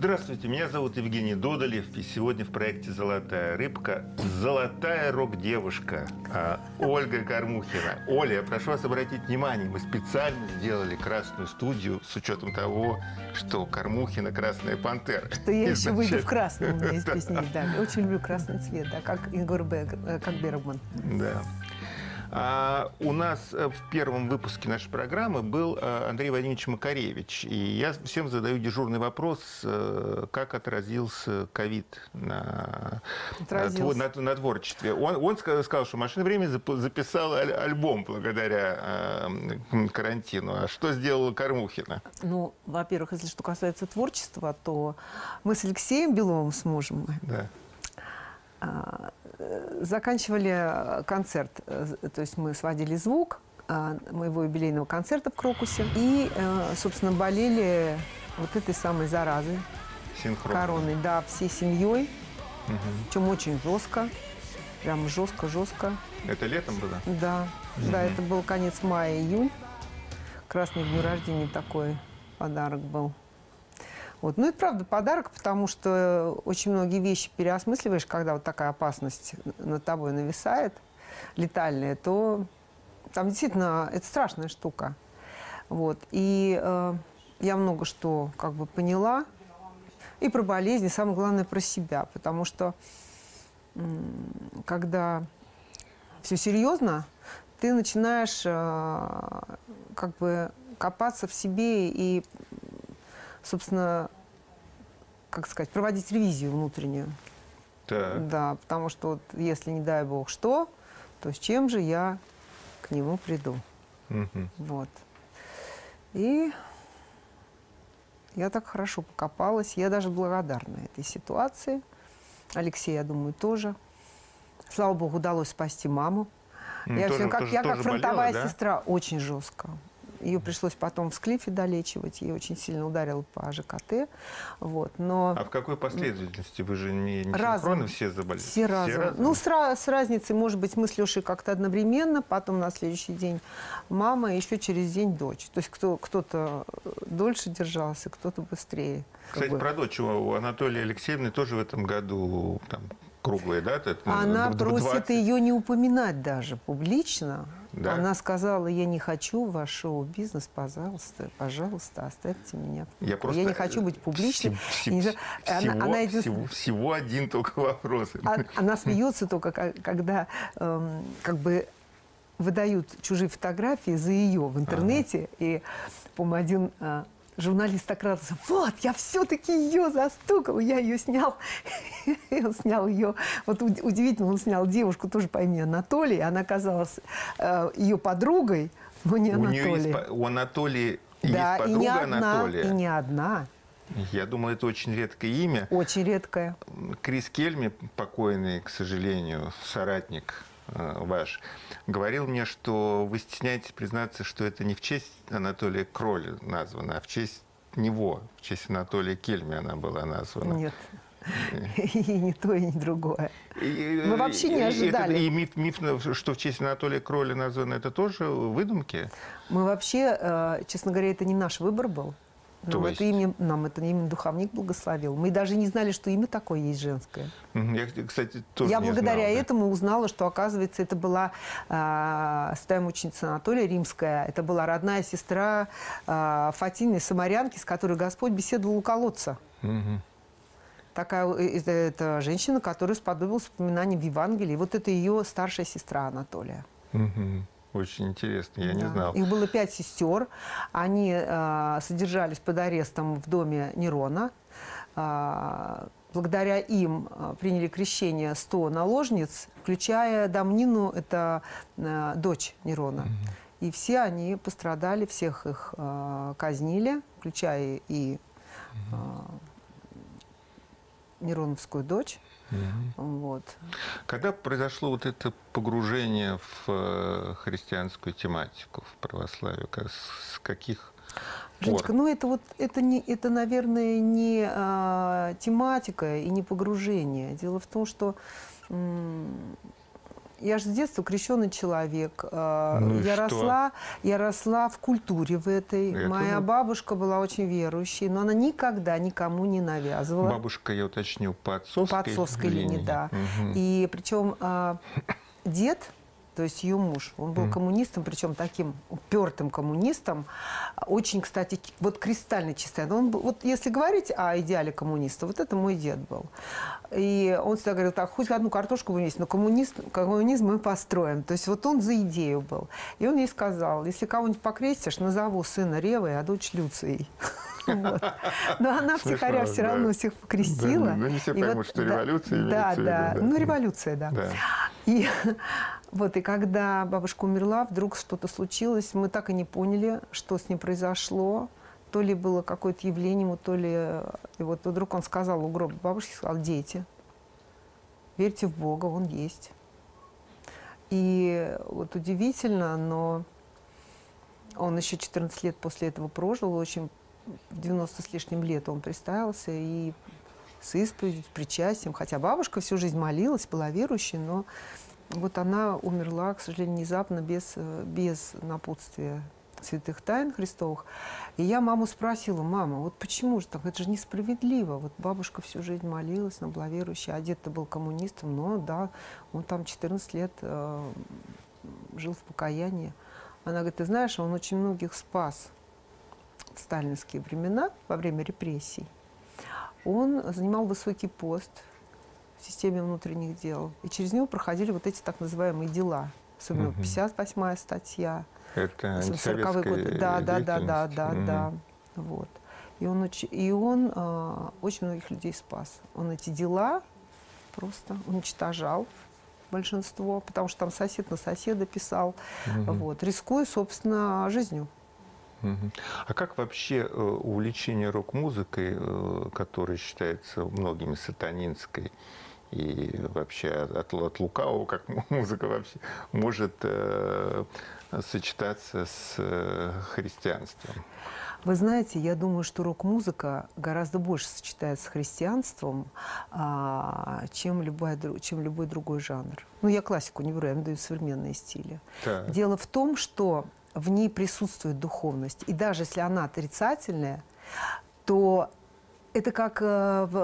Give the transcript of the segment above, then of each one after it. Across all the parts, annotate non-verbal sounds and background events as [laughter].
Здравствуйте, меня зовут Евгений Додолев, и сегодня в проекте «Золотая рыбка» золотая рок-девушка а, Ольга Кормухина. Оля, я прошу вас обратить внимание, мы специально сделали красную студию с учетом того, что Кормухина красная пантера. Что я еще выйду в красном, у меня есть [laughs] песня, да. Очень люблю красный цвет, да, как Игорь э, Бергман. Да. А у нас э, в первом выпуске нашей программы был э, Андрей Владимирович Макаревич. И я всем задаю дежурный вопрос, э, как отразился ковид на, на, на творчестве. Он, он сказал, что «Машина времени» записала альбом благодаря карантину. А что сделала Кормухина? Ну, во-первых, если что касается творчества, то мы с Алексеем Беловым, с мужем, да. Заканчивали концерт, то есть мы сводили звук а, моего юбилейного концерта в Крокусе и, э, собственно, болели вот этой самой заразой. Синхрон. Короной, да, всей семьей. Угу. Причем очень жестко. Прям жестко-жестко. Это летом было? Да. Угу. Да, это был конец мая-июнь. Красный дню рождения такой подарок был. Вот. Ну, это правда подарок, потому что очень многие вещи переосмысливаешь, когда вот такая опасность над тобой нависает, летальная, то там действительно это страшная штука. Вот. И э, я много что как бы поняла. И про болезни, самое главное, про себя. Потому что когда все серьезно, ты начинаешь э, как бы копаться в себе и собственно, как сказать, проводить ревизию внутреннюю. Так. Да, потому что вот, если, не дай бог, что, то с чем же я к нему приду. Угу. Вот. И я так хорошо покопалась. Я даже благодарна этой ситуации. Алексей, я думаю, тоже. Слава богу, удалось спасти маму. Я, тоже, как, тоже, я как фронтовая болела, да? сестра, очень жестко. Ее пришлось потом в склифе долечивать. Ей очень сильно ударил по ЖКТ. Вот, но... А в какой последовательности? Вы же не, не синхронно все заболели? Все разом. Все разом? Ну, с, с разницей, может быть, мы с Лешей как-то одновременно, потом на следующий день мама, еще через день дочь. То есть кто, кто-то дольше держался, кто-то быстрее. Кстати, про дочь у Анатолия Алексеевны тоже в этом году там, круглая дата. Она просит ее не упоминать даже публично. Да. Она сказала, я не хочу ваш шоу-бизнес, пожалуйста, пожалуйста, оставьте меня. Я, просто... я не хочу быть публичным. Всего, всего, она, она идет... всего, всего один только вопрос. Она, она смеется только, когда эм, как бы выдают чужие фотографии за ее в интернете. Ага. И, по-моему, один э, журналист так радовался. Вот, я все-таки ее застукал. Я ее снял. И [laughs] он снял ее. Вот удивительно, он снял девушку тоже по имени Анатолий. Она оказалась э, ее подругой, но не у Анатолий. Есть, у Анатолия да, есть подруга и не одна, Анатолия. И не одна. Я думаю, это очень редкое имя. Очень редкое. Крис Кельми, покойный, к сожалению, соратник ваш, говорил мне, что вы стесняетесь признаться, что это не в честь Анатолия Кроля названо, а в честь него, в честь Анатолия Кельми она была названа. Нет. И не то, и не другое. Мы вообще не ожидали. И, миф, миф, что в честь Анатолия Кроля названо, это тоже выдумки? Мы вообще, э, честно говоря, это не наш выбор был. Нам, есть... это имя, нам это имя духовник благословил. Мы даже не знали, что имя такое есть женское. Я, кстати, тоже Я не благодаря знал, да. этому узнала, что, оказывается, это была э, святая мученица Анатолия Римская. Это была родная сестра э, Фатины Самарянки, с которой Господь беседовал у колодца. Угу. Такая э, это, это женщина, которая сподобилась упоминанием в Евангелии. Вот это ее старшая сестра Анатолия. Угу. Очень интересно, я да. не знал. Их было пять сестер. Они э, содержались под арестом в доме Нерона. Э, благодаря им э, приняли крещение 100 наложниц, включая Дамнину, это э, дочь Нерона. Угу. И все они пострадали, всех их э, казнили, включая и э, Нероновскую дочь. Вот. Когда произошло вот это погружение в э, христианскую тематику, в православие, с каких Женечка, ну это вот это не это, наверное, не а, тематика и не погружение. Дело в том, что я же с детства крещенный человек. Э, Ну я росла, я росла в культуре в этой. Это Моя вот. бабушка была очень верующей, но она никогда никому не навязывала. Бабушка, я уточнил, по отцовской По отцовской линии, да. Мгм. И причем а, дед, то есть ее муж, он был коммунистом, причем таким упертым коммунистом, очень, кстати, вот кристально чистый. Он был, вот если говорить о идеале коммуниста, вот это мой дед был. И он всегда говорил, так, хоть одну картошку вынести, но коммунист, коммунизм мы построим. То есть вот он за идею был. И он ей сказал, если кого-нибудь покрестишь, назову сына Ревой, а дочь Люцией. [laughs] Вот. Но она втихаря все да. равно всех покрестила. Да, ну, не все поймут, что да, революция Да, да. да. Ну, революция, да. Да. И вот, и когда бабушка умерла, вдруг что-то случилось, мы так и не поняли, что с ним произошло. То ли было какое-то явление, ему, то ли... И вот вдруг он сказал у гроба бабушки, сказал, дети, верьте в Бога, Он есть. И вот удивительно, но он еще 14 лет после этого прожил, очень в 90 с лишним лет он приставился и с исповедью, с причастием. Хотя бабушка всю жизнь молилась, была верующей, но вот она умерла, к сожалению, внезапно, без, э, без напутствия святых тайн Христовых. И я маму спросила, мама, вот почему же так? Это же несправедливо. Вот бабушка всю жизнь молилась, она была а дед-то был коммунистом, но да, он там 14 лет э, жил в покаянии. Она говорит, ты знаешь, он очень многих спас в сталинские времена, во время репрессий. Он занимал высокий пост в системе внутренних дел. И через него проходили вот эти так называемые дела. Особенно Мгм. 58-я статья, Это 40-е антисоветская годы. Да, да, да, да, да, Мгм. да. Вот. И он, и он а, очень многих людей спас. Он эти дела просто уничтожал большинство, потому что там сосед на соседа писал, Мгм. вот, рискуя, собственно, жизнью. А как вообще э, увлечение рок-музыкой, э, которая считается многими сатанинской, и вообще от, от лукавого, как [laughs] музыка вообще, может э, сочетаться с э, христианством? Вы знаете, я думаю, что рок-музыка гораздо больше сочетается с христианством, а, чем, любая, чем любой другой жанр. Ну, я классику не беру, я виду современные стили. Так. Дело в том, что в ней присутствует духовность. И даже если она отрицательная, то это как э, в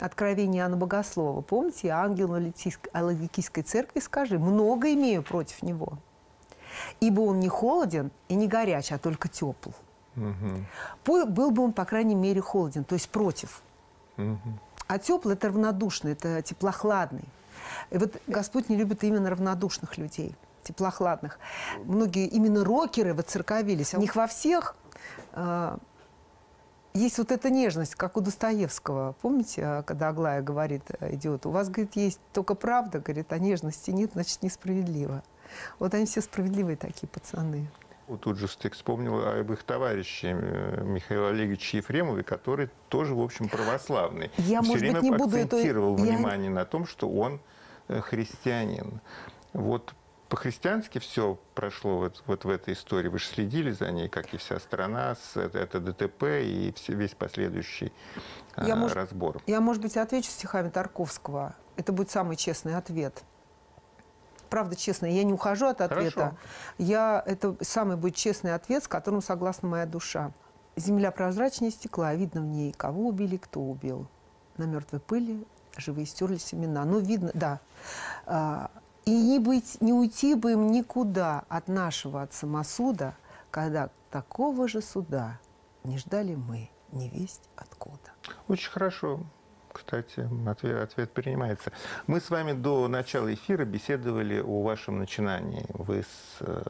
э, Откровении Иоанна Богослова. Помните, ангел Ладикийской церкви скажи, много имею против него. Ибо он не холоден и не горяч, а только тепл. По- Был бы он, по крайней мере, холоден, то есть против. Мгм. А теплый – это равнодушный, это теплохладный. И вот Господь не любит именно равнодушных людей, теплохладных. Многие именно рокеры воцерковились. У них во всех а, есть вот эта нежность, как у Достоевского. Помните, а, когда Аглая говорит, э, идиот, у вас, говорит, есть только правда, говорит, а нежности нет, значит, несправедливо. Вот они все справедливые такие пацаны. Вот Тут же ты вспомнил об их товарище э, Михаиле Олеговиче Ефремове, который тоже, в общем, православный. Я, Все может время быть, не буду это- акцентировал я- внимание на том, что он э, христианин. Вот по-христиански все прошло вот, вот в этой истории. Вы же следили за ней, как и вся страна, с, это, это ДТП и все, весь последующий Я, может, разбор. Я, может быть, отвечу стихами Тарковского. Это будет самый честный ответ. Правда, честный. Я не ухожу от ответа. Хорошо. Я, это самый будет честный ответ, с которым согласна моя душа. Земля прозрачнее стекла, видно в ней, кого убили, кто убил. На мертвой пыли живые стерлись имена. Ну, видно, да. И не, быть, не уйти бы им никуда от нашего от самосуда, когда такого же суда не ждали мы, не весть откуда. Очень хорошо. Кстати, ответ, ответ принимается. Мы с вами до начала эфира беседовали о вашем начинании. Вы с э,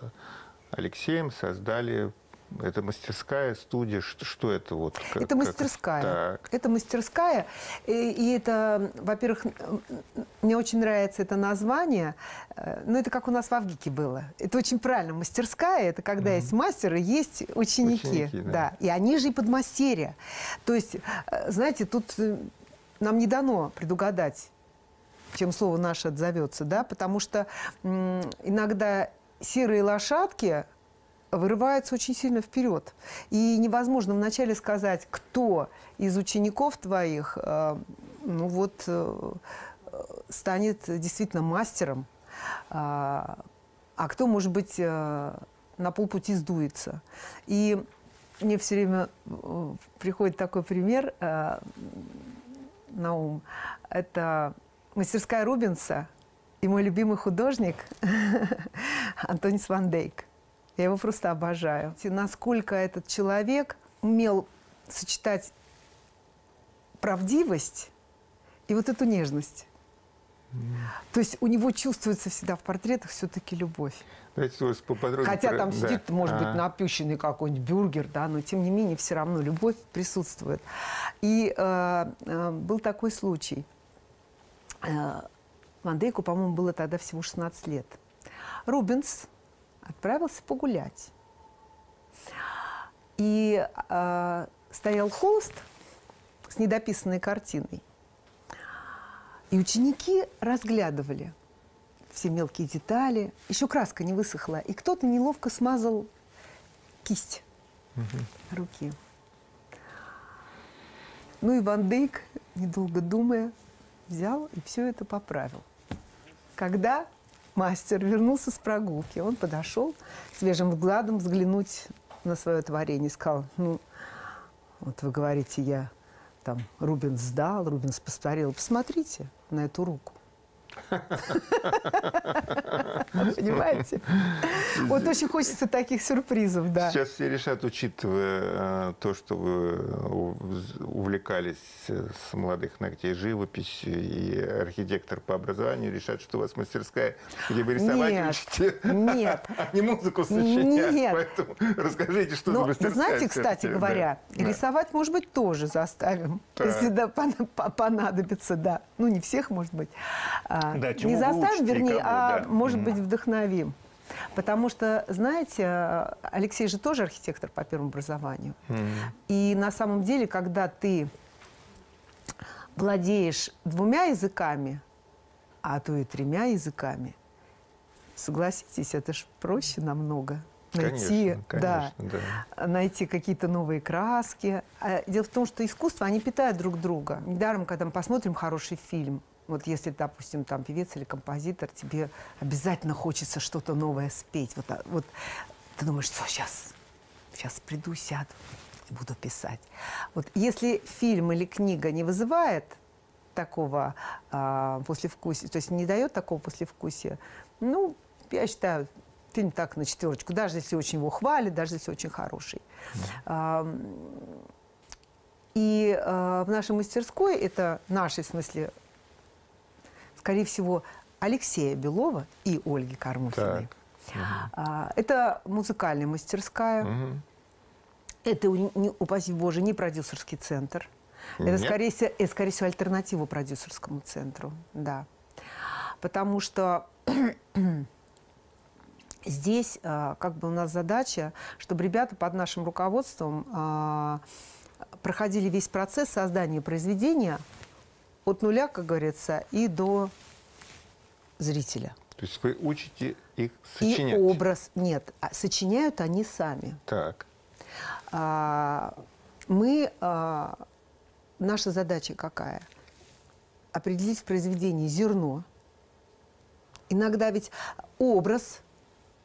Алексеем создали это мастерская студия. Что, что это вот? Как- Это как- мастерская. Так. Это мастерская. И, и это, во-первых, мне очень нравится это название. Э, Ну, это как у нас в Авгике было. Это очень правильно. Мастерская – это когда есть мастер и есть ученики. Ученики, да. И они же и подмастерья. То есть, э, знаете, тут э, нам не дано предугадать, чем слово наше отзовется, да, потому что иногда серые лошадки вырываются очень сильно вперед. И невозможно вначале сказать, кто из учеников твоих, э, ну вот, э, станет действительно мастером. а, а кто, может быть, э, на полпути сдуется. И мне все время приходит такой пример на ум. Это мастерская Рубенса и мой любимый художник [laughs] Антонис Ван Дейк. Я его просто обожаю. И насколько этот человек умел сочетать правдивость и вот эту нежность. То есть у него чувствуется всегда в портретах все-таки любовь. Давайте поподробнее. Хотя там да. сидит, может а -а быть, напющенный какой-нибудь бюргер, да, но тем не менее все равно любовь присутствует. И э, э, был такой случай. Э, Ван Дейку, по-моему, было тогда всего 16 лет. Рубенс отправился погулять. И э, стоял холст с недописанной картиной. И ученики разглядывали все мелкие детали. Еще краска не высохла. И кто-то неловко смазал кисть угу. руки. Ну и Ван Дейк, недолго думая, взял и все это поправил. Когда мастер вернулся с прогулки, он подошел свежим взглядом взглянуть на свое творение сказал, ну, вот вы говорите, я там Рубинс сдал, Рубинс повторил. Посмотрите на эту руку. Понимаете? Вот очень хочется таких сюрпризов, да. Сейчас все решат, учитывая э, то, что вы увлекались с молодых ногтей живописью и архитектор по образованию, решат, что у вас мастерская, где вы рисовать нет, учите, нет. [laughs] а не музыку сочинять. Нет. Поэтому расскажите, что Но, за мастерская. Знаете, кстати говоря, да. рисовать, может быть, тоже заставим, да. если да, понадобится, да. Ну, не всех, может быть. А, да, не заставим, вернее, кого, а, да. может mm. быть, вдохновим. Потому что, знаете, Алексей же тоже архитектор по первому образованию. Mm. И на самом деле, когда ты владеешь двумя языками, а то и тремя языками, согласитесь, это же проще намного найти, конечно, конечно, да, да. найти какие-то новые краски. А дело в том, что искусство, они питают друг друга. Недаром, когда мы посмотрим хороший фильм, вот если, допустим, там певец или композитор, тебе обязательно хочется что-то новое спеть. Вот, а, вот ты думаешь, что сейчас, сейчас приду, сяду, буду писать. Вот если фильм или книга не вызывает такого а, послевкусия, то есть не дает такого послевкусия, ну, я считаю, фильм так на четверочку, даже если очень его хвалят, даже если очень хороший. Mm. И а, в нашей мастерской, это нашей, в смысле, скорее всего, Алексея Белова и Ольги Кормухиной. А, это музыкальная мастерская. Угу. Это, не, упаси Боже, не продюсерский центр. Это, скорее всего, это, скорее всего, альтернатива продюсерскому центру. Да. Потому что здесь а, как бы у нас задача, чтобы ребята под нашим руководством а, проходили весь процесс создания произведения – от нуля, как говорится, и до зрителя. То есть вы учите их сочинять? И образ. Нет, а сочиняют они сами. Так. А, мы... А, наша задача какая? Определить в произведении зерно. Иногда ведь образ,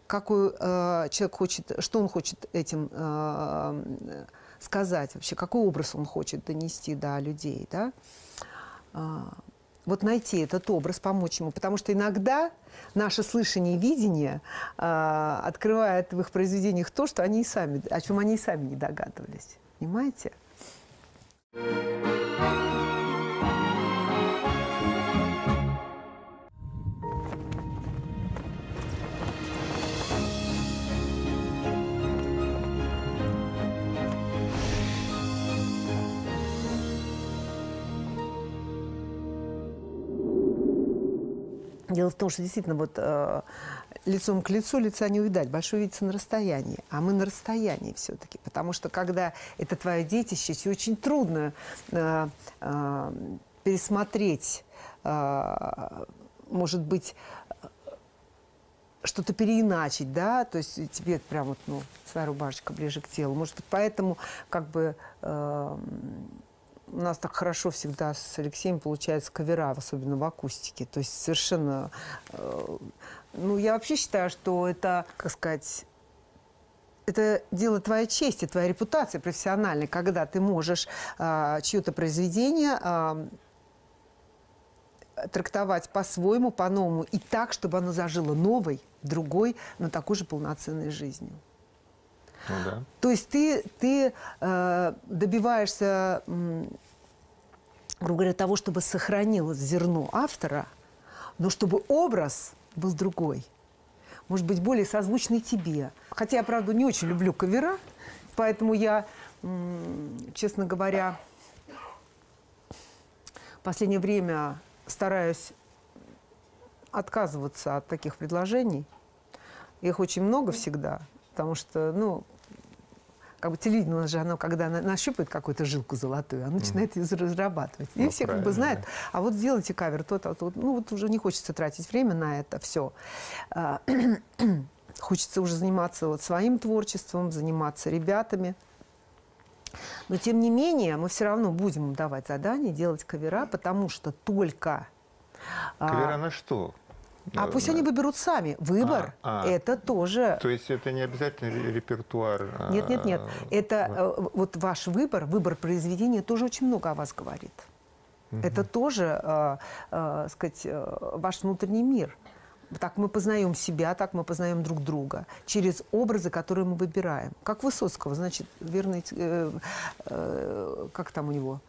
какой э, человек хочет, что он хочет этим э, сказать вообще, какой образ он хочет донести до людей, да? А, вот найти этот образ, помочь ему. Потому что иногда наше слышание и видение а, открывает в их произведениях то, что они и сами, о чем они и сами не догадывались. Понимаете? Дело в том, что действительно вот э, лицом к лицу лица не увидать, большое видится на расстоянии, а мы на расстоянии все-таки, потому что когда это твое детище, тебе очень трудно э, э, пересмотреть, э, может быть, что-то переиначить, да, то есть тебе прям вот, ну, своя рубашечка ближе к телу. Может быть, поэтому как бы э, у нас так хорошо всегда с Алексеем получается кавера, особенно в акустике. То есть совершенно... Э, ну, я вообще считаю, что это, как сказать, это дело твоей чести, твоей репутации профессиональной, когда ты можешь э, чье-то произведение э, трактовать по-своему, по-новому, и так, чтобы оно зажило новой, другой, но такой же полноценной жизнью. Ну, да. То есть ты, ты э, добиваешься, грубо говоря, того, чтобы сохранилось зерно автора, но чтобы образ был другой. Может быть, более созвучный тебе. Хотя я, правда, не очень люблю кавера, поэтому я, честно говоря, в последнее время стараюсь отказываться от таких предложений. Их очень много всегда, потому что, ну, как бы телевидение у нас же, оно, когда на, нащупает какую-то жилку золотую, оно начинает ее разрабатывать. И ну, все как бы знают, а вот сделайте кавер, то-то, а то, ну вот уже не хочется тратить время на это все. А, [clears throat] хочется уже заниматься вот своим творчеством, заниматься ребятами. Но тем не менее, мы все равно будем давать задания, делать кавера, потому что только... А, кавера а, на что? А пусть они выберут сами. Выбор а, а. это тоже. То есть это не обязательно репертуар. А, нет, нет, нет. Это а, вот ваш выбор, выбор произведения тоже очень много о вас говорит. Угу. Это тоже, э, э, сказать, ваш внутренний мир. Так мы познаем себя, так мы познаем друг друга через образы, которые мы выбираем. Как Высоцкого, значит, верный, э, э, как там у него?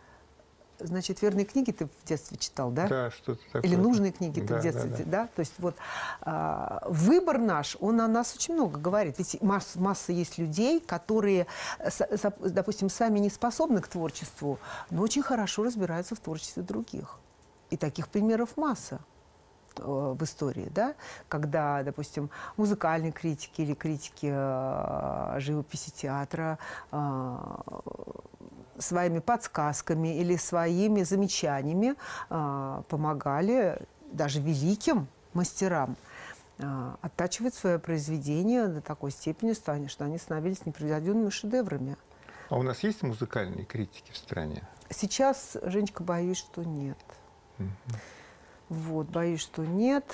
Значит, верные книги ты в детстве читал, да? Да, что-то такое. Или нужные книги да, ты в детстве, да, да. да? То есть вот а, выбор наш, он о нас очень много говорит. Ведь масса, масса есть людей, которые, допустим, сами не способны к творчеству, но очень хорошо разбираются в творчестве других. И таких примеров масса э, в истории, да, когда, допустим, музыкальные критики или критики э, живописи театра э, своими подсказками или своими замечаниями э, помогали даже великим мастерам э, оттачивать свое произведение до такой степени, что они, что они становились непревзойденными шедеврами. А у нас есть музыкальные критики в стране? Сейчас, Женечка, боюсь, что нет. Угу. Вот, боюсь, что нет.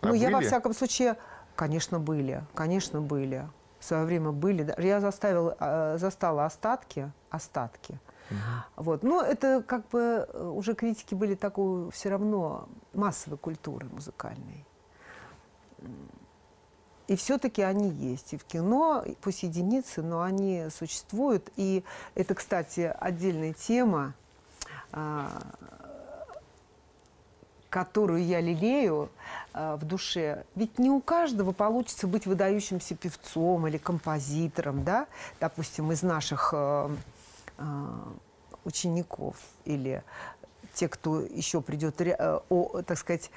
А ну, были? я, во всяком случае, конечно, были. Конечно, были в свое время были. Я заставила, а, застала остатки, остатки. Угу. Вот. Но это как бы э, уже критики были такой все равно массовой культуры музыкальной. И все-таки они есть и в кино, пусть единицы, но они существуют. И это, кстати, отдельная тема. Которую я лелею э, в душе, ведь не у каждого получится быть выдающимся певцом или композитором, да, допустим, из наших э, э, учеников или те, кто еще придет, так сказать,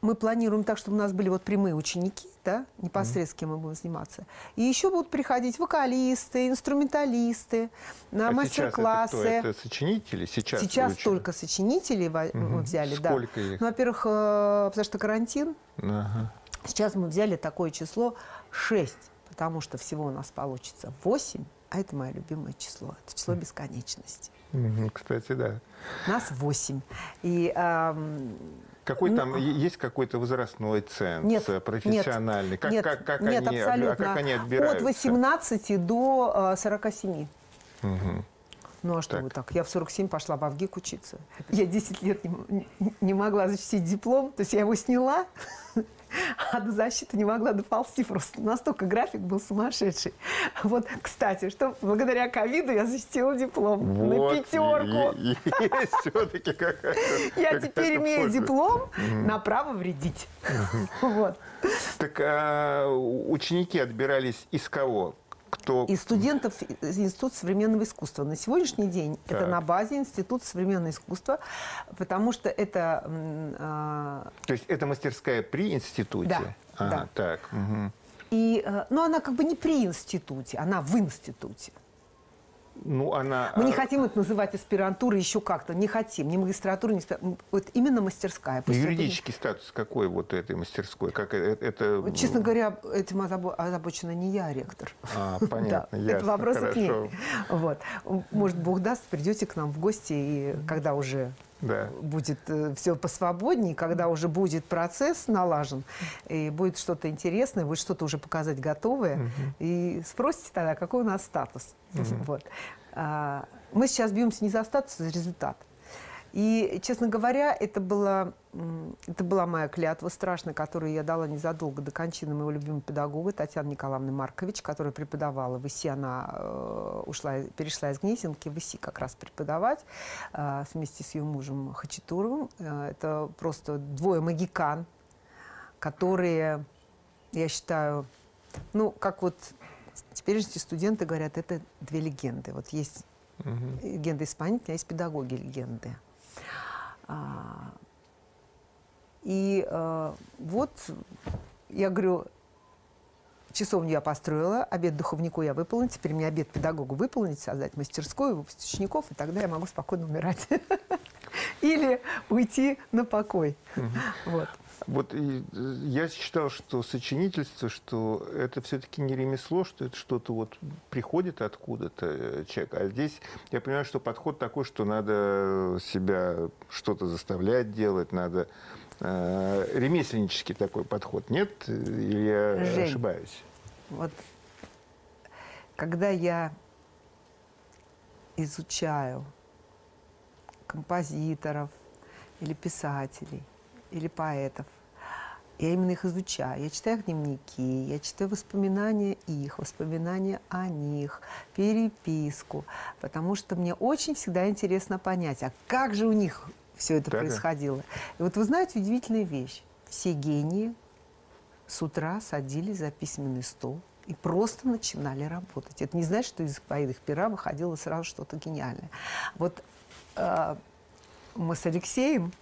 мы планируем так, чтобы у нас были вот прямые ученики, да, непосредственно кем мы будем заниматься. И еще будут приходить вокалисты, инструменталисты на а мастер-классы. Это, это сочинители сейчас? Сейчас только сочинители угу. мы взяли, Сколько да. их? Ну, во-первых, э, потому что карантин. Ага. Сейчас мы взяли такое число 6, потому что всего у нас получится 8, а это мое любимое число. Это число бесконечности. Кстати, да. Нас 8. И эм, какой там, есть какой-то возрастной ценз, нет, профессиональный? Нет, как, нет, как, как, нет они, абсолютно. как они отбираются? От 18 до 47. Угу. Ну а что так. вы так? Я в 47 пошла в Авгик учиться. Я 10 лет не, не могла защитить диплом, то есть я его сняла, [laughs] а до защиты не могла доползти просто. Настолько график был сумасшедший. Вот, кстати, что благодаря ковиду я защитила диплом вот, на пятерку. Есть [laughs] все-таки какая-то Я теперь имею диплом на право вредить. [laughs] Вот. Так а, ученики отбирались из кого? Кто... И студентов Института современного искусства. На сегодняшний день так. это на базе Института современного искусства, потому что это... Э... То есть это мастерская при институте? Да. Ага, да. Так. Угу. И, э, но она как бы не при институте, она в институте. Ну, она... Мы не а, хотим это называть аспирантурой еще как-то. Не хотим. Ни магистратура, ни... аспирантура. Вот именно мастерская. Пусть это- Юридический статус какой вот этой мастерской? Как э- это... Вот, Честно говоря, этим озабо- озабочена не я, а ректор. А, понятно, [laughs] Да, ясно, это вопросы к ней. Вот. Может, Бог даст, придете к нам в гости, и когда уже Да. будет все посвободнее, когда уже будет процесс налажен, и будет что-то интересное, будет что-то уже показать готовое, и спросите тогда, какой у нас статус. [laughs] Вот. А, Мы сейчас бьемся не за статус, а за результат. И, честно говоря, это была, это была моя клятва страшная, которую я дала незадолго до кончины моего любимого педагога Татьяны Николаевны Маркович, которая преподавала в ИСИ. Она э, ушла, перешла из Гнесинки в ИСИ как раз преподавать э, вместе с ее мужем Хачатуровым. Э, это просто двое магикан, которые, я считаю, ну, как вот теперешние студенты говорят, это две легенды. Вот есть Мгм. легенды исполнителя, а есть педагоги легенды. А, И э, вот я говорю, часовню я построила, обед духовнику я выполнила, теперь мне обед педагогу выполнить, создать мастерскую, выпустить учеников, и тогда я могу спокойно умирать. [laughs] Или уйти на покой. Вот. Вот э, я считал, что сочинительство, что это все-таки не ремесло, что это что-то вот приходит откуда-то э, человек. А здесь я понимаю, что подход такой, что надо себя что-то заставлять делать, надо э, ремесленнический такой подход. Нет? Или я Жень. ошибаюсь? Вот когда я изучаю композиторов или писателей, или поэтов, я именно их изучаю. Я читаю их дневники, я читаю воспоминания их, воспоминания о них, переписку, потому что мне очень всегда интересно понять, а как же у них все это Да-да. происходило. И вот вы знаете удивительная вещь. Все гении с утра садились за письменный стол и просто начинали работать. Это не значит, что из их пера выходило сразу что-то гениальное. Вот э, мы с Алексеем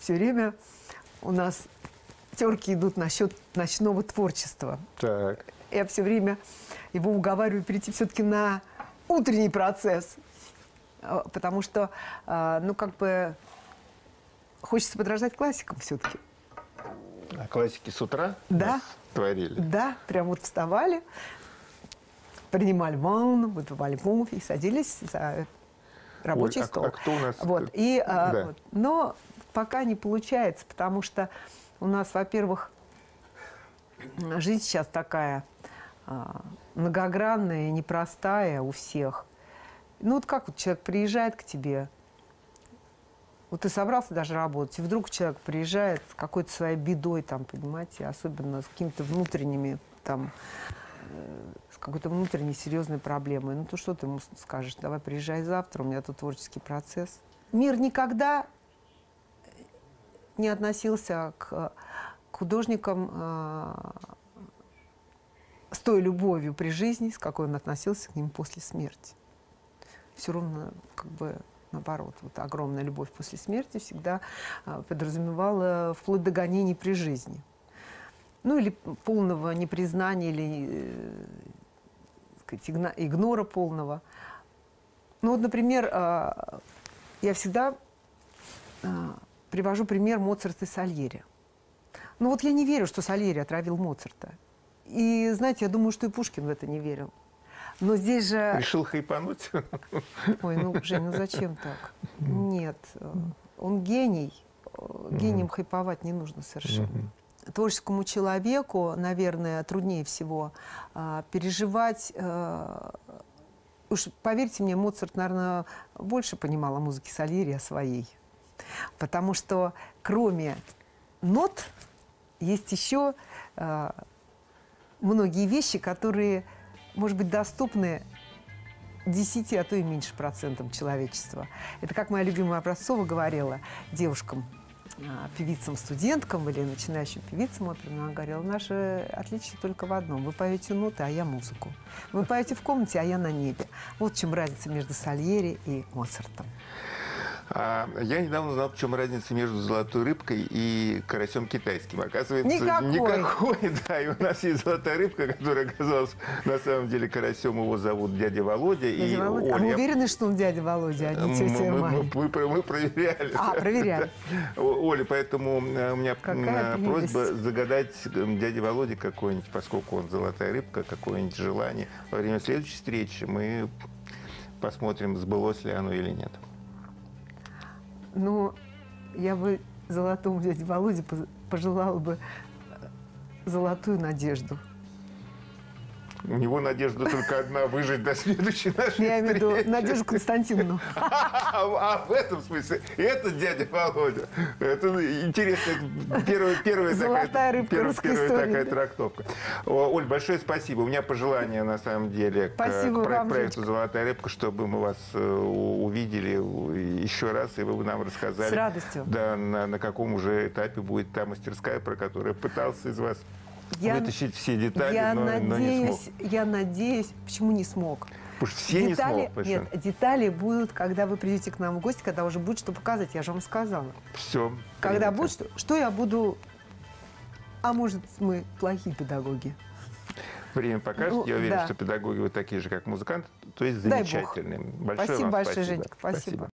все время у нас терки идут насчет ночного творчества. Так. Я все время его уговариваю перейти все-таки на утренний процесс. Э, Потому что, э, ну, как бы, хочется подражать классикам все-таки. А классики с утра Да. творили? Да, прям вот вставали, принимали ванну, выпивали кофе и садились за рабочий Ой, а- стол. а кто у нас- Вот, и, а, Да. вот. Но пока не получается, потому что у нас, во-первых, жизнь сейчас такая а, многогранная непростая у всех. Ну вот как вот человек приезжает к тебе, вот ты собрался даже работать, и вдруг человек приезжает с какой-то своей бедой, там, понимаете, особенно с какими-то внутренними, там, э, с какой-то внутренней серьезной проблемой. Ну, то что ты ему скажешь? Давай приезжай завтра, у меня тут творческий процесс. Мир никогда не относился к, художникам э, с той любовью при жизни, с какой он относился к ним после смерти. Все равно, как бы, наоборот, вот огромная любовь после смерти всегда а, подразумевала вплоть до гонений при жизни. Ну, или полного непризнания, или э, сказать, игно- игнора полного. Ну, вот, например, я всегда привожу пример Моцарта и Сальери. Ну, вот я не верю, что Сальери отравил Моцарта. И, знаете, я думаю, что и Пушкин в это не верил. Но здесь же... Решил хайпануть? [laughs] Ой, ну, Жень, ну зачем так? Нет, э, он гений. Э, Гением хайповать не нужно совершенно. Творческому человеку, наверное, труднее всего а, переживать. э, уж поверьте мне, Моцарт, наверное, больше понимал о музыке Сальери, о своей. Потому что кроме нот есть еще э, многие вещи, которые, может быть, доступны 10, а то и меньше процентам человечества. Это как моя любимая Образцова говорила девушкам, а, певицам, студенткам или начинающим певицам оперным, она говорила, наше отличие только в одном. Вы поете ноты, а я музыку. Вы поете в комнате, а я на небе. Вот в чем разница между Сальери и Моцартом. А, я недавно узнал, в чем разница между золотой рыбкой и карасем китайским. Оказывается, Никакой. никакой, [laughs] да. И у нас есть золотая рыбка, которая оказалась на самом деле карасем. Его зовут дядя Володя. и Дядя Володя? А Оля- вы уверены, что он дядя Володя, а не тетя мы, Майя? мы- мы- мы проверяли. А, проверяли. [laughs] Да. Оля, поэтому э, у меня Какая э, просьба прелесть. загадать дяде Володе какое-нибудь, поскольку он золотая рыбка, какое-нибудь желание. Во время следующей встречи мы посмотрим, сбылось ли оно или нет. Ну, я бы золотому дяде Володе пожелала бы э, золотую надежду. У него надежда только одна выжить до следующей нашей Я имею в виду. Надежду Константиновну. [laughs] А, в этом смысле это дядя Володя. Это интересно. Первая, первая такая, рыбка первая, первая такая трактовка. Оль, большое спасибо. У меня пожелание, на самом деле, к, Спасибо про- вам, проекту. «Золотая рыбка», чтобы мы вас э, увидели еще раз, и вы бы нам рассказали. С радостью. Да, на, на каком уже этапе будет та мастерская, про которую пытался из вас Я- вытащить все детали, Я но, но не смог. надеюсь, я надеюсь, почему не смог? Потому что все не детали, смог. совершенно. нет, детали будут, когда вы придете к нам в гости, когда уже будет что показать, я же вам сказала. Все. Когда будет что, что я буду... А может, мы плохие педагоги? Время покажет. Ну, Я уверен, да. что педагоги вы такие же, как музыканты, то есть замечательные. Большое Спасибо вам большое, спасибо. Женечка, спасибо.